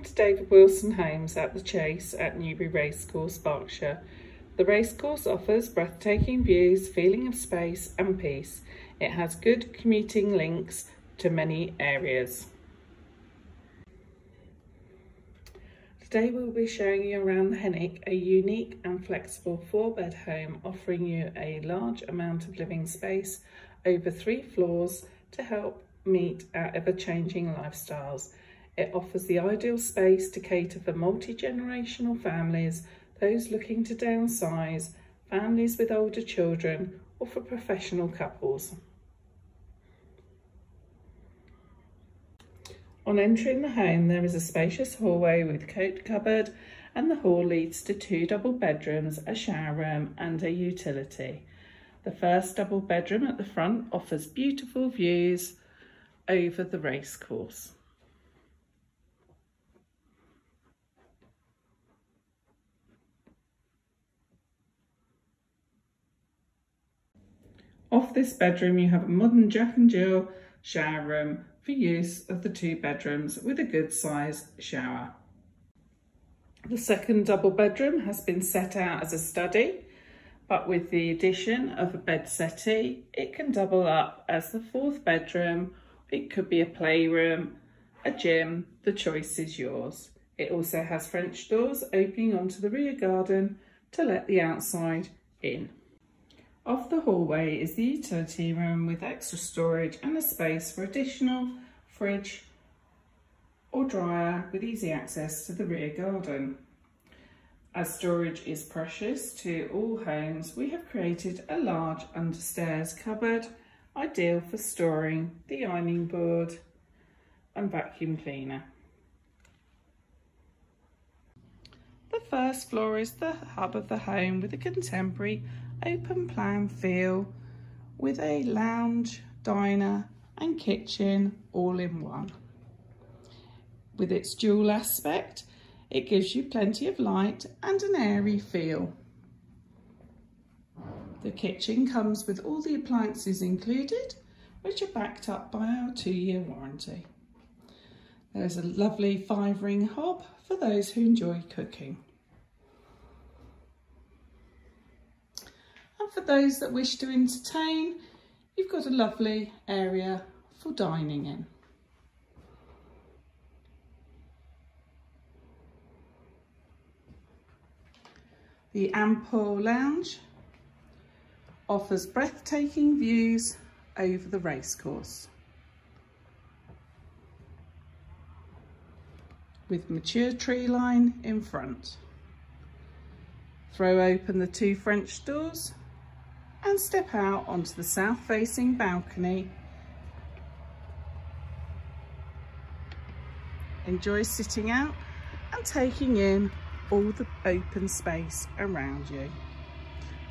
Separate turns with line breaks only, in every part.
with Wilson Homes at the Chase at Newbury Racecourse, Berkshire. The racecourse offers breathtaking views, feeling of space and peace. It has good commuting links to many areas. Today we'll be showing you around the Henwick, a unique and flexible four bed home offering you a large amount of living space over three floors to help meet our ever-changing lifestyles. It offers the ideal space to cater for multi-generational families, those looking to downsize, families with older children or for professional couples. On entering the home, there is a spacious hallway with coat cupboard and the hall leads to two double bedrooms, a shower room and a utility. The first double bedroom at the front offers beautiful views over the racecourse. Off this bedroom you have a modern Jack and Jill shower room for use of the two bedrooms with a good size shower. The second double bedroom has been set out as a study, but with the addition of a bed settee, it can double up as the fourth bedroom. It could be a playroom, a gym, the choice is yours. It also has French doors opening onto the rear garden to let the outside in. Off the hallway is the utility room with extra storage and a space for additional fridge or dryer with easy access to the rear garden. As storage is precious to all homes, we have created a large understairs cupboard, ideal for storing the ironing board and vacuum cleaner. The first floor is the hub of the home with a contemporary open plan feel with a lounge, diner and kitchen all in one. With its dual aspect, it gives you plenty of light and an airy feel. The kitchen comes with all the appliances included, which are backed up by our two-year warranty. There's a lovely five-ring hob for those who enjoy cooking. For those that wish to entertain, you've got a lovely area for dining in. The Ample Lounge offers breathtaking views over the racecourse. With mature tree line in front. Throw open the two French doors and step out onto the south facing balcony. Enjoy sitting out and taking in all the open space around you.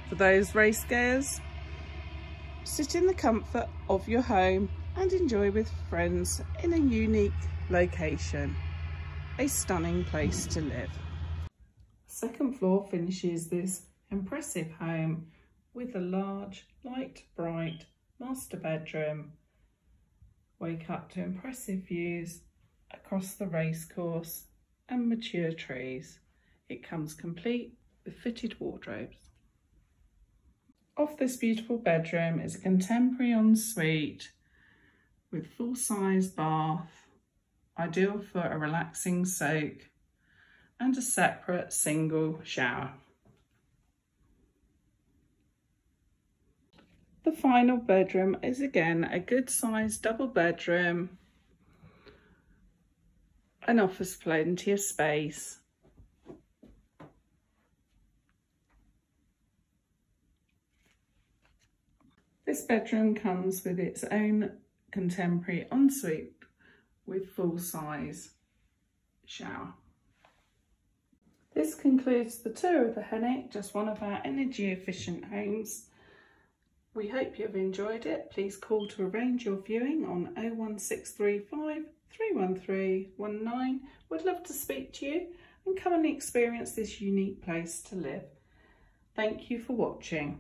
For those race goers, sit in the comfort of your home and enjoy with friends in a unique location. A stunning place to live. Second floor finishes this impressive home with a large, light, bright master bedroom. Wake up to impressive views across the racecourse and mature trees. It comes complete with fitted wardrobes. Off this beautiful bedroom is a contemporary ensuite with full-size bath, ideal for a relaxing soak, and a separate single shower. The final bedroom is again a good sized double bedroom and offers plenty of space. This bedroom comes with its own contemporary ensuite with full size shower. This concludes the tour of the Henwick, just one of our energy efficient homes we hope you've enjoyed it. Please call to arrange your viewing on 01635 31319. We'd love to speak to you and come and experience this unique place to live. Thank you for watching.